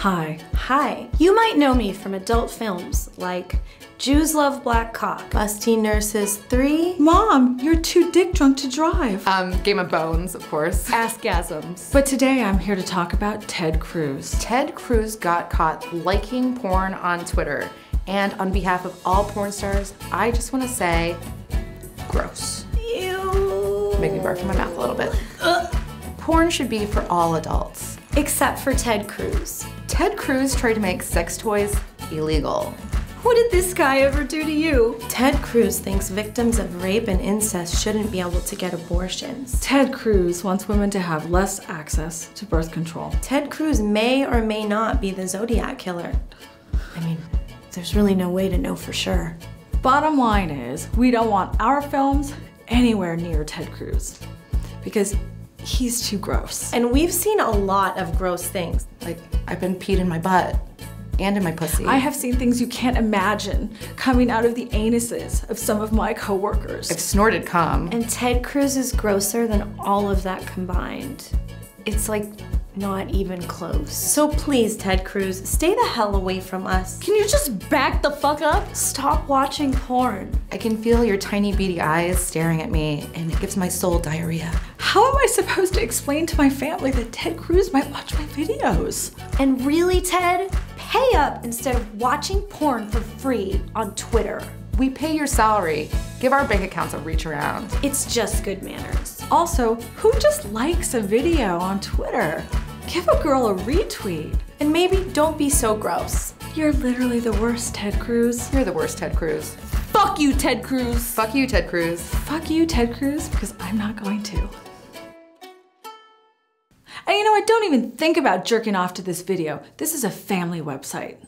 Hi. Hi. You might know me from adult films like Jews Love Black Cock, Busty Nurses 3, Mom, you're too dick drunk to drive. Um, Game of Bones, of course. Askgasms. But today I'm here to talk about Ted Cruz. Ted Cruz got caught liking porn on Twitter. And on behalf of all porn stars, I just want to say, gross. Ew. Make me barf in my mouth a little bit. Ugh. Porn should be for all adults. Except for Ted Cruz. Ted Cruz tried to make sex toys illegal. What did this guy ever do to you? Ted Cruz thinks victims of rape and incest shouldn't be able to get abortions. Ted Cruz wants women to have less access to birth control. Ted Cruz may or may not be the Zodiac killer. I mean, there's really no way to know for sure. Bottom line is, we don't want our films anywhere near Ted Cruz because he's too gross. And we've seen a lot of gross things. Like, I've been peed in my butt and in my pussy. I have seen things you can't imagine coming out of the anuses of some of my coworkers. I've snorted cum. And Ted Cruz is grosser than all of that combined. It's like not even close. So please, Ted Cruz, stay the hell away from us. Can you just back the fuck up? Stop watching porn. I can feel your tiny beady eyes staring at me, and it gives my soul diarrhea. How am I supposed to explain to my family that Ted Cruz might watch my videos? And really, Ted, pay up instead of watching porn for free on Twitter. We pay your salary. Give our bank accounts a reach around. It's just good manners. Also, who just likes a video on Twitter? Give a girl a retweet. And maybe don't be so gross. You're literally the worst, Ted Cruz. You're the worst, Ted Cruz. Fuck you, Ted Cruz. Fuck you, Ted Cruz. Fuck you, Ted Cruz, because I'm not going to. You know what? Don't even think about jerking off to this video. This is a family website.